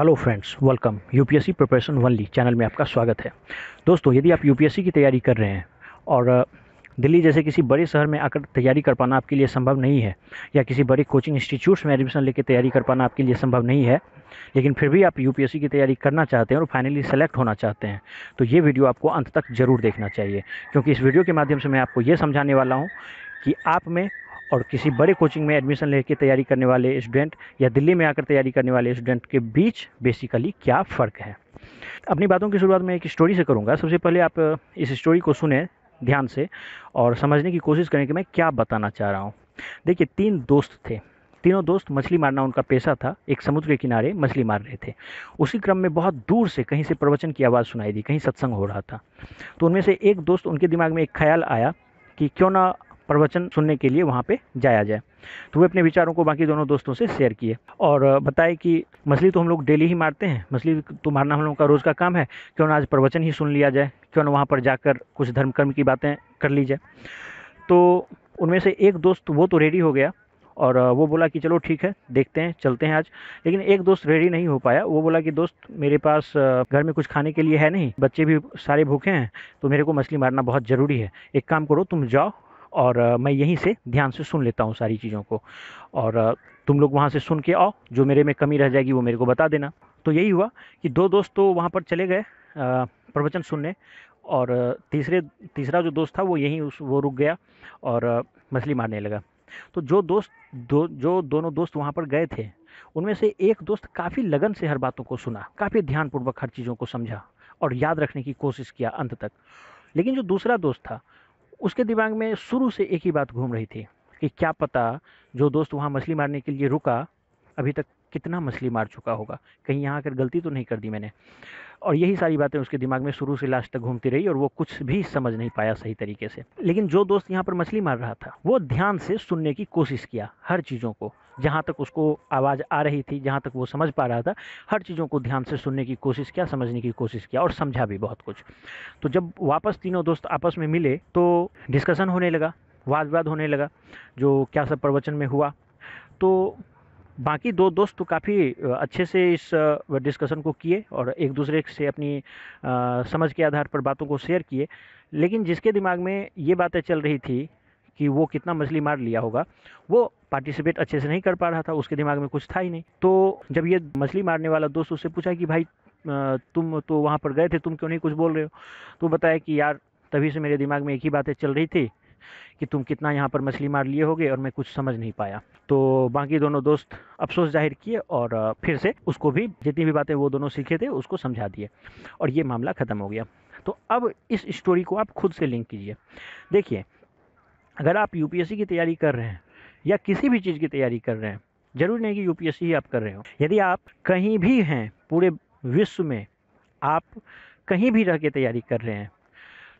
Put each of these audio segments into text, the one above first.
Hello friends welcome UPSC preparation only channel में आपका स्वागत है। दोस्तों, यदि आप यूपीएससी की तैयारी कर रहे हैं और दिल्ली जैसे किसी बड़े शहर में आकर तैयारी कर पाना आपके लिए संभव नहीं है, या किसी बड़े कोचिंग इंस्टीट्यूट्स में एडमिशन लेकर तैयारी कर पाना आपके लिए संभव नहीं है, लेकिन फिर भी आप यूपीएससी की तैयारी करना चाहते हैं और फाइनली सेलेक्ट होना चाहते हैं तो ये वीडियो आपको अंत तक ज़रूर देखना चाहिए, क्योंकि इस वीडियो के माध्यम से मैं आपको ये समझाने वाला हूँ कि आप में और किसी बड़े कोचिंग में एडमिशन लेके तैयारी करने वाले स्टूडेंट या दिल्ली में आकर तैयारी करने वाले स्टूडेंट के बीच बेसिकली क्या फ़र्क है? अपनी बातों की शुरुआत मैं एक स्टोरी से करूँगा। सबसे पहले आप अ, इस स्टोरी को सुने ध्यान से और समझने की कोशिश करें कि मैं क्या बताना चाह रहा हूँ। देखिए तीन दोस्त थे। तीनों दोस्त मछली मारना उनका पेशा था। एक समुद्र के किनारे मछली मार रहे थे। उसी क्रम में बहुत दूर से कहीं से प्रवचन की आवाज़ सुनाई दी कहीं सत्संग हो रहा था। तो उनमें से एक दोस्त उनके दिमाग में एक ख्याल आया कि क्यों ना प्रवचन सुनने के लिए वहाँ पे जाया जाए। तो वे अपने विचारों को बाकी दोनों दोस्तों से शेयर किए। और बताए कि मछली तो हम लोग डेली ही मारते हैं। मछली तो मारना हम लोगों का रोज़ का काम है। क्यों ना आज प्रवचन ही सुन लिया जाए? क्यों ना वहाँ पर जाकर कुछ धर्म कर्म की बातें कर ली जाए? तो उनमें से एक दोस्त वो तो रेडी हो गया। और वो बोला कि चलो ठीक है, देखते हैं, चलते हैं आज। लेकिन एक दोस्त रेडी नहीं हो पाया। वो बोला कि दोस्त, मेरे पास घर में कुछ खाने के लिए है नहीं। बच्चे भी सारे भूखे हैं तो मेरे को मछली मारना बहुत ज़रूरी है। एक काम करो, तुम जाओ और मैं यहीं से ध्यान से सुन लेता हूँ सारी चीज़ों को। और तुम लोग वहाँ से सुन के आओ, जो मेरे में कमी रह जाएगी वो मेरे को बता देना। तो यही हुआ कि दो दोस्त तो वहाँ पर चले गए प्रवचन सुनने और तीसरे, तीसरा जो दोस्त था वो यहीं उस, वो रुक गया और मछली मारने लगा। तो जो दोस्त, दो, जो दोनों दोस्त वहाँ पर गए थे, उनमें से एक दोस्त काफ़ी लगन से हर बातों को सुना, काफ़ी ध्यानपूर्वक हर चीज़ों को समझा और याद रखने की कोशिश किया अंत तक। लेकिन जो दूसरा दोस्त था उसके दिमाग में शुरू से एक ही बात घूम रही थी कि क्या पता जो दोस्त वहाँ मछली मारने के लिए रुका, अभी तक कितना मछली मार चुका होगा। कहीं यहाँ आकर गलती तो नहीं कर दी मैंने। और यही सारी बातें उसके दिमाग में शुरू से लास्ट तक घूमती रही और वो कुछ भी समझ नहीं पाया सही तरीके से। लेकिन जो दोस्त यहाँ पर मछली मार रहा था, वो ध्यान से सुनने की कोशिश किया, हर चीज़ों को। जहाँ तक उसको आवाज़ आ रही थी, जहाँ तक वो समझ पा रहा था, हर चीज़ों को ध्यान से सुनने की कोशिश किया, समझने की कोशिश किया और समझा भी बहुत कुछ। तो जब वापस तीनों दोस्त आपस में मिले तो डिस्कशन होने लगा वाद विवाद होने लगा, जो क्या सब प्रवचन में हुआ। तो बाकी दो दोस्त तो काफ़ी अच्छे से इस डिस्कशन को किए और एक दूसरे से अपनी समझ के आधार पर बातों को शेयर किए। लेकिन जिसके दिमाग में ये बातें चल रही थी कि वो कितना मछली मार लिया होगा। वो पार्टिसिपेट अच्छे से नहीं कर पा रहा था, उसके दिमाग में कुछ था ही नहीं। तो जब ये मछली मारने वाला दोस्त उससे पूछा कि भाई तुम तो वहाँ पर गए थे, तुम क्यों नहीं कुछ बोल रहे हो? तो बताया कि यार, तभी से मेरे दिमाग में एक ही बातें चल रही थी कि तुम कितना यहाँ पर मछली मार लिए होगे और मैं कुछ समझ नहीं पाया। तो बाकी दोनों दोस्त अफसोस ज़ाहिर किए और फिर से उसको भी जितनी भी बातें वो दोनों सीखे थे, उसको समझा दिए और ये मामला ख़त्म हो गया। तो अब इस स्टोरी को आप खुद से लिंक कीजिए। देखिए अगर आप यूपीएससी की तैयारी कर रहे हैं, या किसी भी चीज़ की तैयारी कर रहे हैं, ज़रूरी नहीं कि यूपीएससी ही आप कर रहे हो। यदि आप कहीं भी हैं, पूरे विश्व में, आप कहीं भी रह के तैयारी कर रहे हैं,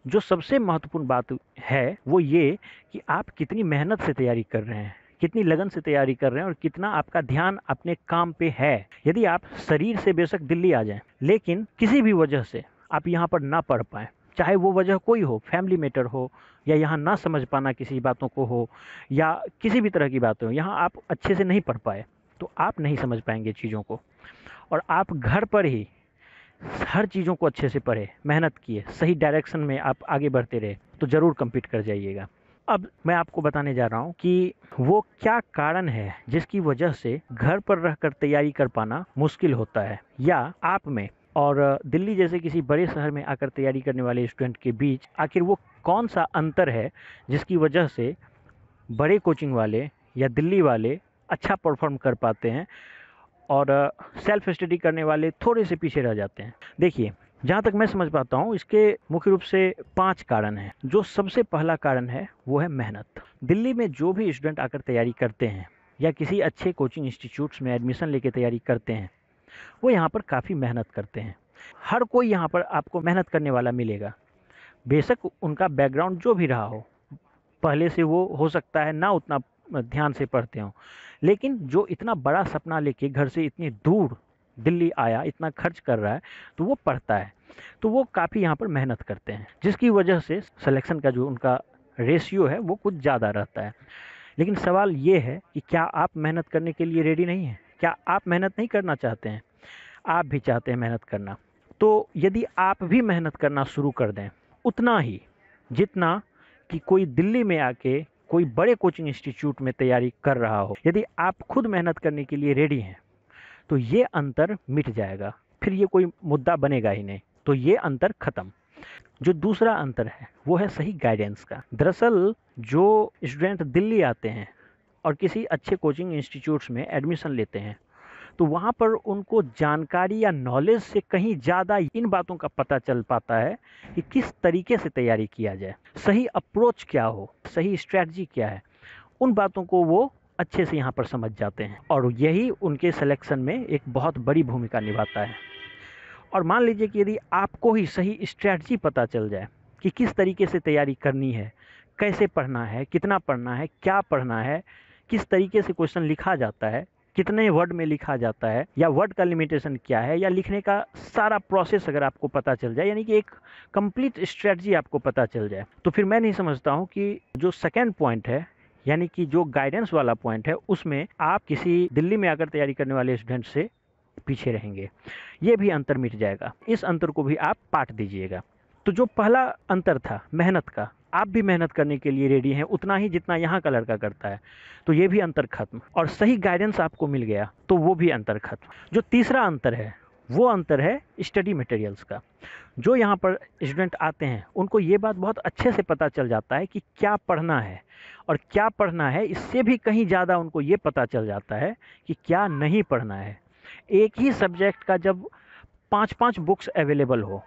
जो सबसे महत्वपूर्ण बात है वो ये कि आप कितनी मेहनत से तैयारी कर रहे हैं, कितनी लगन से तैयारी कर रहे हैं और कितना आपका ध्यान अपने काम पे है। यदि आप शरीर से बेशक दिल्ली आ जाएँ, लेकिन किसी भी वजह से आप यहाँ पर ना पढ़ पाएँ चाहे वो वजह कोई हो फैमिली मैटर हो, या यहाँ ना समझ पाना किसी बातों को हो, या किसी भी तरह की बातें हो, यहाँ आप अच्छे से नहीं पढ़ पाए तो आप नहीं समझ पाएँगे चीज़ों को। और आप घर पर ही हर चीज़ों को अच्छे से पढ़े, मेहनत किए, सही डायरेक्शन में आप आगे बढ़ते रहे तो ज़रूर कम्पीट कर जाइएगा। अब मैं आपको बताने जा रहा हूँ कि वो क्या कारण है जिसकी वजह से घर पर रहकर तैयारी कर पाना मुश्किल होता है, या आप में और दिल्ली जैसे किसी बड़े शहर में आकर तैयारी करने वाले स्टूडेंट के बीच आखिर वो कौन सा अंतर है जिसकी वजह से बड़े कोचिंग वाले या दिल्ली वाले अच्छा परफॉर्म कर पाते हैं और सेल्फ स्टडी करने वाले थोड़े से पीछे रह जाते हैं? देखिए, जहाँ तक मैं समझ पाता हूँ, इसके मुख्य रूप से पाँच कारण हैं। जो सबसे पहला कारण है, वो है मेहनत। दिल्ली में जो भी स्टूडेंट आकर तैयारी करते हैं या किसी अच्छे कोचिंग इंस्टीट्यूट्स में एडमिशन लेके तैयारी करते हैं वो यहाँ पर काफ़ी मेहनत करते हैं। हर कोई यहाँ पर आपको मेहनत करने वाला मिलेगा। बेशक उनका बैकग्राउंड जो भी रहा हो, पहले से वो हो सकता है ना उतना ध्यान से पढ़ते हों। लेकिन जो इतना बड़ा सपना लेके घर से इतनी दूर दिल्ली आया, इतना खर्च कर रहा है तो वो पढ़ता है। तो वो काफ़ी यहाँ पर मेहनत करते हैं, जिसकी वजह से सिलेक्शन का जो उनका रेशियो है, वो कुछ ज़्यादा रहता है। लेकिन सवाल ये है कि क्या आप मेहनत करने के लिए रेडी नहीं हैं? क्या आप मेहनत नहीं करना चाहते हैं? आप भी चाहते हैं मेहनत करना। तो यदि आप भी मेहनत करना शुरू कर दें, उतना ही, जितना कि कोई दिल्ली में आके कोई बड़े कोचिंग इंस्टीट्यूट में तैयारी कर रहा हो। यदि आप खुद मेहनत करने के लिए रेडी हैं तो ये अंतर मिट जाएगा। फिर ये कोई मुद्दा बनेगा ही नहीं। तो ये अंतर खत्म। जो दूसरा अंतर है, वो है सही गाइडेंस का। दरअसल, जो स्टूडेंट दिल्ली आते हैं और किसी अच्छे कोचिंग इंस्टीट्यूट्स में एडमिशन लेते हैं तो वहाँ पर उनको जानकारी या नॉलेज से कहीं ज़्यादा इन बातों का पता चल पाता है कि किस तरीके से तैयारी किया जाए। सही अप्रोच क्या हो? सही स्ट्रैटी क्या है? उन बातों को वो अच्छे से यहाँ पर समझ जाते हैं और यही उनके सिलेक्शन में एक बहुत बड़ी भूमिका निभाता है। और मान लीजिए कि यदि आपको ही सही स्ट्रैटी पता चल जाए कि किस तरीके से तैयारी करनी है, कैसे पढ़ना है, कितना पढ़ना है, क्या पढ़ना है किस तरीके से क्वेश्चन लिखा जाता है, कितने वर्ड में लिखा जाता है, या वर्ड का लिमिटेशन क्या है, या लिखने का सारा प्रोसेस अगर आपको पता चल जाए, यानी कि एक कंप्लीट स्ट्रेटजी आपको पता चल जाए तो फिर मैं नहीं समझता हूँ कि जो सेकेंड पॉइंट है, यानी कि जो गाइडेंस वाला पॉइंट है, उसमें आप किसी दिल्ली में आकर तैयारी करने वाले स्टूडेंट से पीछे रहेंगे। ये भी अंतर मिट जाएगा। इस अंतर को भी आप पाट दीजिएगा। तो जो पहला अंतर था, मेहनत का आप भी मेहनत करने के लिए रेडी हैं, उतना ही जितना यहाँ का लड़का करता है। तो ये भी अंतर खत्म। और सही गाइडेंस आपको मिल गया तो वो भी अंतर खत्म। जो तीसरा अंतर है, वो अंतर है स्टडी मटेरियल्स का। जो यहाँ पर स्टूडेंट आते हैं, उनको ये बात बहुत अच्छे से पता चल जाता है कि क्या पढ़ना है। और क्या पढ़ना है, इससे भी कहीं ज़्यादा उनको ये पता चल जाता है कि क्या नहीं पढ़ना है। एक ही सब्जेक्ट का जब पाँच पाँच बुक्स अवेलेबल हो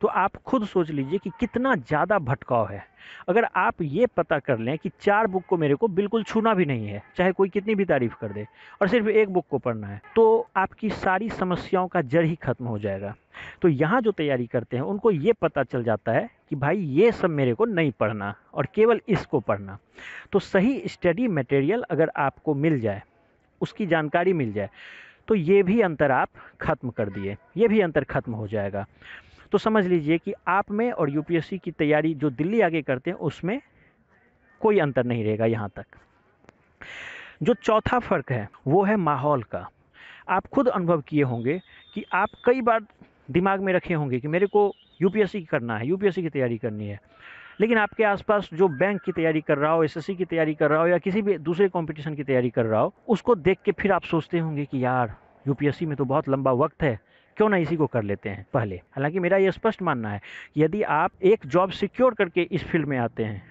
तो आप खुद सोच लीजिए कि कितना ज़्यादा भटकाव है। अगर आप ये पता कर लें कि चार बुक को मेरे को बिल्कुल छूना भी नहीं है, चाहे कोई कितनी भी तारीफ़ कर दे, और सिर्फ़ एक बुक को पढ़ना है तो आपकी सारी समस्याओं का जड़ ही खत्म हो जाएगा। तो यहाँ जो तैयारी करते हैं, उनको ये पता चल जाता है कि भाई, ये सब मेरे को नहीं पढ़ना और केवल इसको पढ़ना। तो सही स्टडी मटेरियल अगर आपको मिल जाए, उसकी जानकारी मिल जाए तो ये भी अंतर आप खत्म कर दिए, ये भी अंतर खत्म हो जाएगा। तो समझ लीजिए कि आप में और यूपीएससी की तैयारी जो दिल्ली आगे करते हैं, उसमें कोई अंतर नहीं रहेगा यहाँ तक। जो चौथा फ़र्क है, वो है माहौल का। आप खुद अनुभव किए होंगे कि आप कई बार दिमाग में रखे होंगे कि मेरे को यूपीएससी करना है, यूपीएससी की तैयारी करनी है। लेकिन आपके आसपास जो बैंक की तैयारी कर रहा हो, एसएससी की तैयारी कर रहा हो या किसी भी दूसरे कंपटीशन की तैयारी कर रहा हो, उसको देख के फिर आप सोचते होंगे कि यार, यूपीएससी में तो बहुत लंबा वक्त है। क्यों ना इसी को कर लेते हैं पहले? हालाँकि मेरा ये स्पष्ट मानना है, यदि आप एक जॉब सिक्योर करके इस फ़ील्ड में आते हैं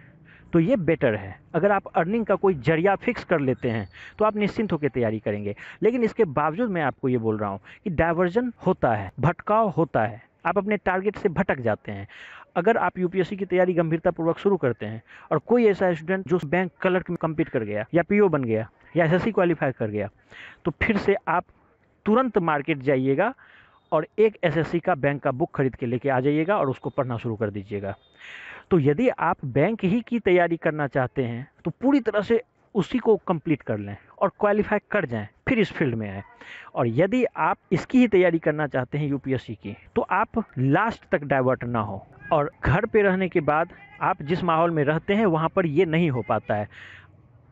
तो ये बेटर है। अगर आप अर्निंग का कोई ज़रिया फिक्स कर लेते हैं तो आप निश्चिंत होकर तैयारी करेंगे। लेकिन इसके बावजूद मैं आपको ये बोल रहा हूँ कि डाइवर्जन होता है, भटकाव होता है। आप अपने टारगेट से भटक जाते हैं। अगर आप यूपीएससी की तैयारी गंभीरतापूर्वक शुरू करते हैं और कोई ऐसा स्टूडेंट जो बैंक क्लर्क में कम्पीट कर गया या पीओ बन गया या एसएससी क्वालिफाई कर गया तो फिर से आप तुरंत मार्केट जाइएगा और एक एसएससी का बैंक का बुक खरीद के लेके आ जाइएगा और उसको पढ़ना शुरू कर दीजिएगा। तो यदि आप बैंक ही की तैयारी करना चाहते हैं तो पूरी तरह से उसी को कंप्लीट कर लें और क्वालिफाई कर जाएँ, फिर इस फ़ील्ड में आए। और यदि आप इसकी ही तैयारी करना चाहते हैं यूपीएससी की तो आप लास्ट तक डाइवर्ट ना हो और घर पे रहने के बाद आप जिस माहौल में रहते हैं, वहाँ पर ये नहीं हो पाता है।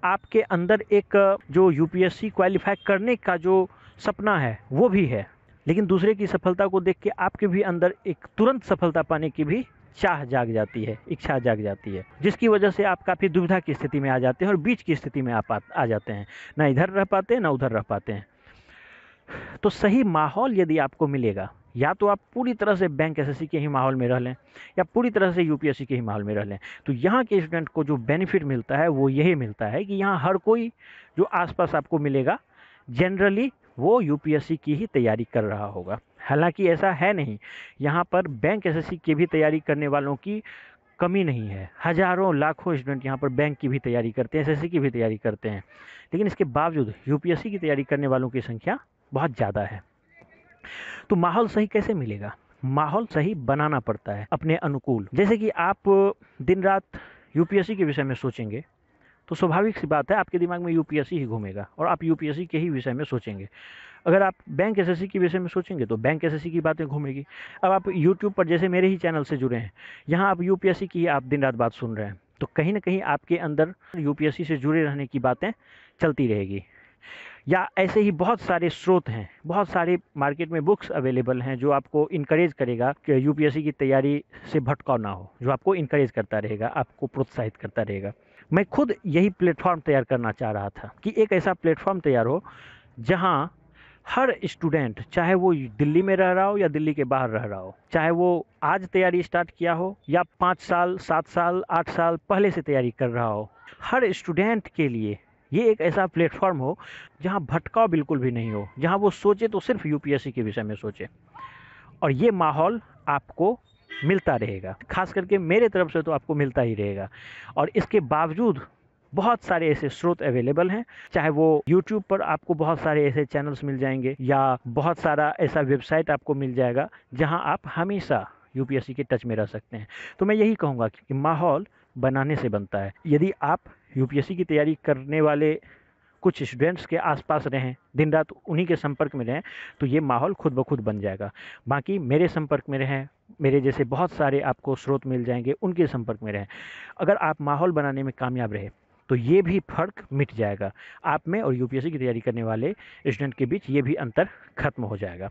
आपके अंदर एक जो यूपीएससी क्वालिफाई करने का जो सपना है, वो भी है। लेकिन दूसरे की सफलता को देख के आपके भी अंदर एक तुरंत सफलता पाने की भी चाह जाग जाती है, इच्छा जाग जाती है, जिसकी वजह से आप काफ़ी दुविधा की स्थिति में आ जाते हैं और बीच की स्थिति में आप आ जाते हैं। ना इधर रह पाते हैं ना उधर रह पाते हैं। तो सही माहौल यदि आपको मिलेगा, या तो आप पूरी तरह से बैंक एसएससी के ही माहौल में रह लें, या पूरी तरह से यूपीएससी के ही माहौल में रह लें तो यहाँ के स्टूडेंट को जो बेनिफिट मिलता है, वो यही मिलता है कि यहाँ हर कोई जो आसपास आपको मिलेगा, जनरली वो यूपीएससी की ही तैयारी कर रहा होगा। हालाँकि ऐसा है नहीं, यहाँ पर बैंक एसएससी की भी तैयारी करने वालों की कमी नहीं है। हज़ारों, लाखों स्टूडेंट यहाँ पर बैंक की भी तैयारी करते हैं एसएससी की भी तैयारी करते हैं। लेकिन इसके बावजूद यूपीएससी की तैयारी करने वालों की संख्या बहुत ज़्यादा है। तो माहौल सही कैसे मिलेगा? माहौल सही बनाना पड़ता है अपने अनुकूल। जैसे कि आप दिन रात यूपीएससी के विषय में सोचेंगे तो स्वाभाविक सी बात है, आपके दिमाग में यूपीएससी ही घूमेगा और आप यूपीएससी के ही विषय में सोचेंगे। अगर आप बैंक एसएससी के विषय में सोचेंगे तो बैंक एसएससी की बातें घूमेगी। अब आप यूट्यूब पर, जैसे मेरे ही चैनल से जुड़े हैं, यहाँ आप यूपीएससी की आप दिन रात बात सुन रहे हैं तो कहीं ना कहीं आपके अंदर यूपीएससी से जुड़े रहने की बातें चलती रहेगी। या ऐसे ही बहुत सारे स्रोत हैं, बहुत सारे मार्केट में बुक्स अवेलेबल हैं, जो आपको इनकरेज करेगा कि यूपीएससी की तैयारी से भटकाव ना हो, जो आपको इनकरेज करता रहेगा, आपको प्रोत्साहित करता रहेगा। मैं खुद यही प्लेटफॉर्म तैयार करना चाह रहा था कि एक ऐसा प्लेटफॉर्म तैयार हो जहाँ हर स्टूडेंट, चाहे वो दिल्ली में रह रहा हो या दिल्ली के बाहर रह रहा हो, चाहे वो आज तैयारी स्टार्ट किया हो या पाँच साल, सात साल, आठ साल पहले से तैयारी कर रहा हो, हर स्टूडेंट के लिए ये एक ऐसा प्लेटफॉर्म हो जहाँ भटकाव बिल्कुल भी नहीं हो, जहाँ वो सोचे तो सिर्फ़ यूपीएससी के विषय में सोचे। और ये माहौल आपको मिलता रहेगा। खास करके मेरे तरफ़ से तो आपको मिलता ही रहेगा। और इसके बावजूद बहुत सारे ऐसे स्रोत अवेलेबल हैं। चाहे वो यूट्यूब पर आपको बहुत सारे ऐसे चैनल्स मिल जाएँगे या बहुत सारा ऐसा वेबसाइट आपको मिल जाएगा, जहाँ आप हमेशा यूपीएससी के टच में रह सकते हैं। तो मैं यही कहूँगा कि माहौल बनाने से बनता है। यदि आप यूपीएससी की तैयारी करने वाले कुछ स्टूडेंट्स के आसपास रहें दिन रात उन्हीं के संपर्क में रहें तो ये माहौल खुद ब खुद बन जाएगा। बाकी मेरे संपर्क में रहें मेरे जैसे बहुत सारे आपको स्रोत मिल जाएँगे, उनके संपर्क में रहें। अगर आप माहौल बनाने में कामयाब रहे तो ये भी फ़र्क मिट जाएगा। आप में और यूपीएससी की तैयारी करने वाले स्टूडेंट के बीच ये भी अंतर खत्म हो जाएगा।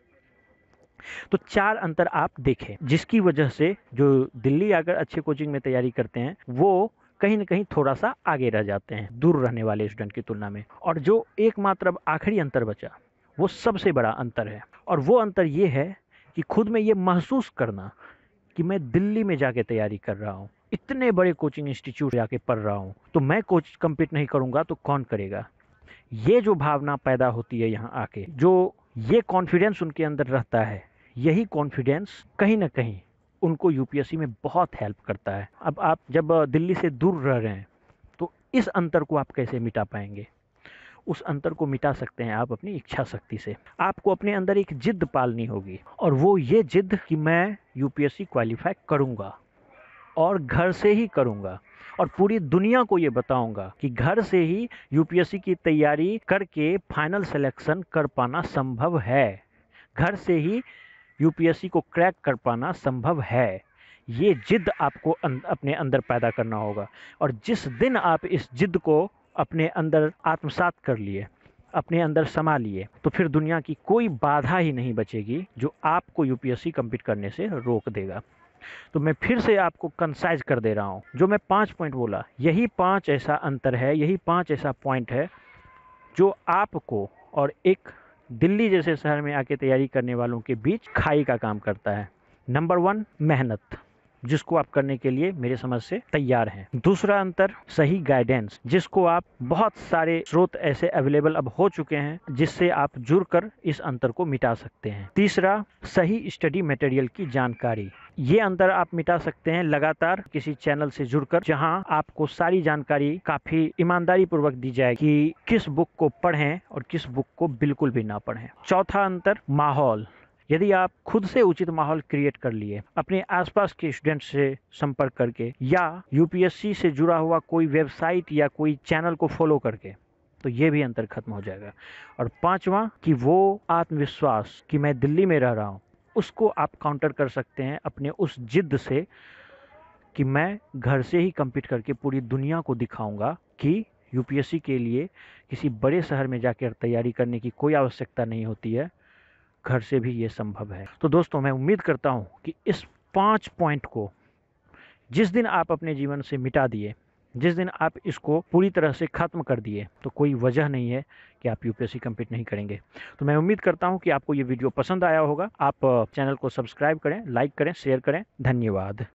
तो चार अंतर आप देखें, जिसकी वजह से जो दिल्ली आकर अच्छे कोचिंग में तैयारी करते हैं, वो कहीं ना कहीं थोड़ा सा आगे रह जाते हैं, दूर रहने वाले स्टूडेंट की तुलना में। और जो एकमात्र अब आखिरी अंतर बचा, वो सबसे बड़ा अंतर है। और वो अंतर ये है कि खुद में ये महसूस करना कि मैं दिल्ली में जाके तैयारी कर रहा हूँ, इतने बड़े कोचिंग इंस्टीट्यूट जाके पढ़ रहा हूँ तो मैं कोच कम्पीट नहीं करूँगा तो कौन करेगा? ये जो भावना पैदा होती है यहाँ आके, जो ये कॉन्फिडेंस उनके अंदर रहता है, यही कॉन्फिडेंस कहीं ना कहीं उनको यूपीएससी में बहुत हेल्प करता है। अब आप जब दिल्ली से दूर रह रहे हैं तो इस अंतर को आप कैसे मिटा पाएँगे? उस अंतर को मिटा सकते हैं आप अपनी इच्छा शक्ति से। आपको अपने अंदर एक जिद पालनी होगी और वो ये जिद कि मैं यूपीएससी क्वालिफाई करूँगा और घर से ही करूँगा और पूरी दुनिया को ये बताऊँगा कि घर से ही यूपीएससी की तैयारी करके फाइनल सिलेक्शन कर पाना संभव है। घर से ही यूपीएससी को क्रैक कर पाना संभव है। ये जिद आपको अं, अपने अंदर पैदा करना होगा और जिस दिन आप इस जिद को अपने अंदर आत्मसात कर लिए, अपने अंदर समा लिए तो फिर दुनिया की कोई बाधा ही नहीं बचेगी जो आपको यू यूपीएससी कंप्लीट करने से रोक देगा। तो मैं फिर से आपको कंसाइज कर दे रहा हूँ। जो मैं पाँच पॉइंट बोला, यही पाँच ऐसा अंतर है, यही पाँच ऐसा पॉइंट है जो आपको और एक दिल्ली जैसे शहर में आके तैयारी करने वालों के बीच खाई का काम करता है। नंबर वन मेहनत। जिसको आप करने के लिए मेरे समझ से तैयार हैं। दूसरा अंतर, सही गाइडेंस जिसको आप बहुत सारे स्रोत ऐसे अवेलेबल अब हो चुके हैं, जिससे आप जुड़कर इस अंतर को मिटा सकते हैं। तीसरा, सही स्टडी मटेरियल की जानकारी। ये अंतर आप मिटा सकते हैं लगातार किसी चैनल से जुड़कर, जहाँ आपको सारी जानकारी काफ़ी ईमानदारी पूर्वक दी जाए कि किस बुक को पढ़ें और किस बुक को बिल्कुल भी ना पढ़ें। चौथा अंतर, माहौल। यदि आप खुद से उचित माहौल क्रिएट कर लिए, अपने आसपास के स्टूडेंट से संपर्क करके, या यूपीएससी से जुड़ा हुआ कोई वेबसाइट या कोई चैनल को फॉलो करके तो ये भी अंतर खत्म हो जाएगा। और पांचवा, कि वो आत्मविश्वास कि मैं दिल्ली में रह रहा हूँ, उसको आप काउंटर कर सकते हैं अपने उस जिद से कि मैं घर से ही कंपीट करके पूरी दुनिया को दिखाऊँगा कि यूपीएससी के लिए किसी बड़े शहर में जाकर तैयारी करने की कोई आवश्यकता नहीं होती है। घर से भी ये संभव है। तो दोस्तों, मैं उम्मीद करता हूँ कि इस पाँच पॉइंट को जिस दिन आप अपने जीवन से मिटा दिए, जिस दिन आप इसको पूरी तरह से ख़त्म कर दिए तो कोई वजह नहीं है कि आप यूपीएससी कंप्लीट नहीं करेंगे। तो मैं उम्मीद करता हूँ कि आपको ये वीडियो पसंद आया होगा। आप चैनल को सब्सक्राइब करें, लाइक करें, शेयर करें। धन्यवाद।